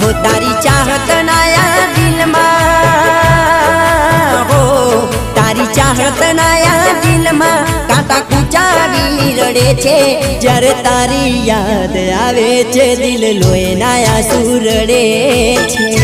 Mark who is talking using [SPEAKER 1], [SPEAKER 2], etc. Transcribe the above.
[SPEAKER 1] હો તારી ચાહત નાયા દિલમાં હો તારી ચાહત નાયા દિલમાં કાંટા કુચાવી રડે છે જ્યારે તારી યાદ આવે છે દિલ લોય નાયા સુરડે છે